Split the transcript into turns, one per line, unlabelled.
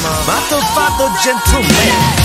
Father, father, gentleman.